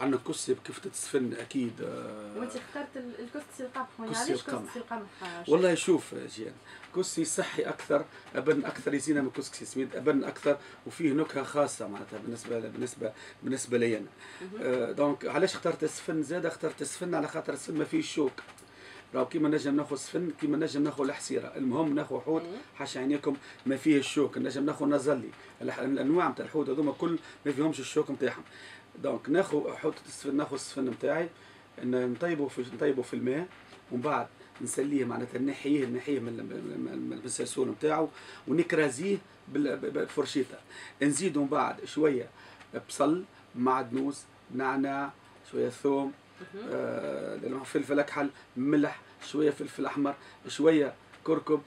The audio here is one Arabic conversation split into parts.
عندنا كسكسي بكفتة السفن أكيد آه، وانت اخترت ال- الكسكسي القمح يعني كسكسي علاش القمح. كسكسي القمح؟ والله شوف جيان كسكسي صحي أكثر أبن أكثر يزينا من كسكسي سميد أبن أكثر وفيه نكهة خاصة معناتها بالنسبة بالنسبة بالنسبة لي أنا. آه، donc علاش اخترت السفن؟ زاد اخترت السفن على خاطر السفن ما فيه شوك. راهو كيما نجم ناخذ سفن كيما نجم ناخذ الحسيره المهم ناخذ حوت. حاشا عينيكم ما فيه الشوك. نجم ناخذ نزلي الأنواع نتاع الحوت هذوما كل ما فيهمش الشوك نتاعهم دونك ناخذ حوت السفن ناخذ السفن نتاعي نطيبه في نطيبه في الماء ومن بعد نسليه معناتها نحيه نحيه من من- من السلسول نتاعو ونكرازيه بالفرشيطه نزيدوا من بعد شوية بصل معدنوس نعناع شوية ثوم آه، فلفل أكحل ملح شوية فلفل أحمر شوية كركم آه،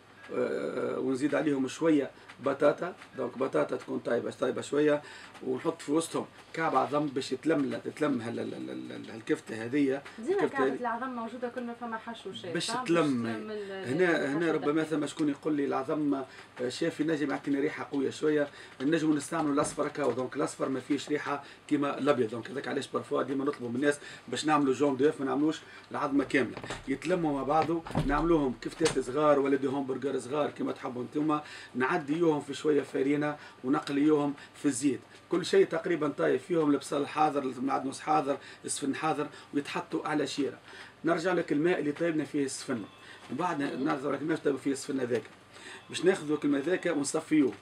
ونزيد عليهم شوية بطاطا donc بطاطا تكون طيبه طيبه شوية ونحط في وسطهم كعب عظم باش يتلم تتلم هال- الكفته هذه ديما تالي؟ العظم موجودة كل ما فما حشو شيء باش؟ تلم. هنا هنا ربما. ثم شكون يقول لي العظم آه، شافي نجم يعطيني ريحة قوية شوية نجموا نستعملوا الأصفر كاو donc الأصفر ما فيش ريحة كيما الأبيض donc هذاك علاش parfois ديما نطلبوا من الناس باش نعملوا jaune d'œuf ما نعملوش العظمة كاملة يتلموا مع بعضه نعملوهم كفتات صغار ولا دي همبرجر صغار كيما تحبوا أنتم نعديوهم في شوية فارينة ونقليوهم في الزيت. كل شيء تقريبا طايب فيهم البصل حاضر المعدنوس حاضر السفن حاضر ويتحطوا على شيرة. نرجع لك الماء اللي طيبنا فيه السفن وبعد نرجع لك الماء اللي طيب فيه السفن هذاك باش ناخذوا الماء ذاك ونصفيوه.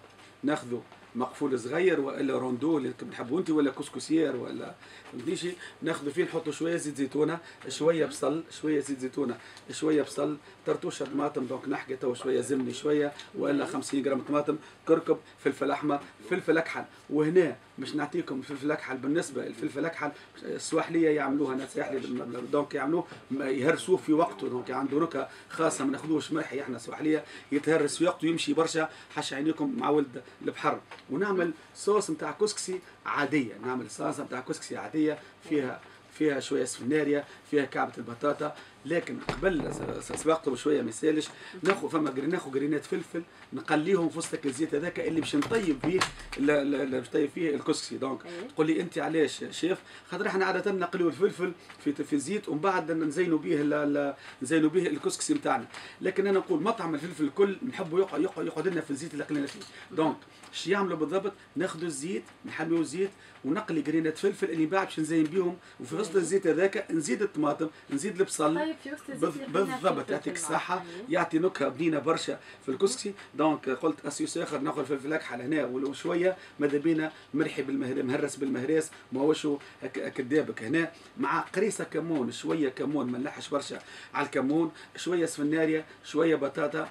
ناخذوا. مقفول صغير والا rondeau اللي بتحبوا انت ولا couscoussier ولا فهمتيش ناخذوا فيه نحطوا شوية زيت زيتونة شوية بصل شوية زيت زيتونة شوية بصل طرطوشة طماطم donc نحكي تو شوية زمني شوية والا 50 جرام طماطم كركم فلفل أحمر فلفل أكحل. وهنا مش نعطيكم فلفل أكحل بالنسبة الفلفل الاكحل السواحلية يعملوها ناس ساحلي donc يعملوه يهرسوه في وقته. donc عنده نكهه خاصة ما ناخذوش ملح إحنا سواحلية يتهرس في وقته يمشي برشا حاشا عينيكم مع ولد البحر. ونعمل صوص نتاع كسكسي عادية. نعمل صلصه نتاع كسكسي عادية فيها فيها شوية سفناريا فيها كعبة البطاطا لكن قبل سبقته بشويه ما يسالش. ناخذ فما ناخذ جرينات فلفل نقليهم في وسط الزيت هذاك اللي باش نطيب فيه لا باش نطيب فيه الكسكسي. donc أيه. تقول لي أنت علاش شيف؟ خاطر إحنا عادة نقليو الفلفل في في الزيت ومن بعد نزينوا به نزينوا به الكسكسي نتاعنا. لكن أنا نقول مطعم الفلفل الكل نحبوا يقعد يقعد, يقعد لنا في الزيت اللي قلنا فيه. donc اش يعملوا بالضبط؟ ناخذوا الزيت نحميو الزيت ونقلي جرينات فلفل اللي بعد باش نزين بيهم. وفي وسط الزيت هذاك نزيد الطماطم نزيد البصل طيب في وسط الزيت بالضبط يعطيك الصحة. يعطي نكهة بنينة برشا في الكسكسي. donc قلت اسيوس اخر ناخذ فلفل اكحل هنا وشوية ماذا بينا؟ مرحي بالمهر مهرس بالمهريس ما هوش كدابك هنا. مع قريصة كمون شوية كمون ما نلحش برشا على الكمون شوية سفناريا شوية بطاطا.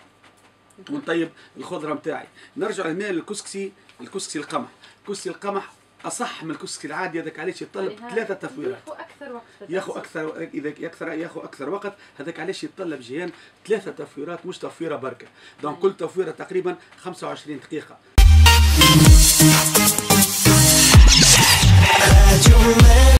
ونطيب الخضرة نتاعي نرجع هنا للكسكسي الكسكسي القمح. كسكسي القمح أصح من الكسكسي العادي هذاك علاش يتطلب يعني ثلاثة تفويرات. ياخذ أكثر وقت ياخذ. أكثر إذا أكثر ياخذ أكثر وقت هذاك علاش يتطلب جيان ثلاثة تفويرات مش تفويرة بركة. donc كل تفويرة تقريبا 25 دقيقة.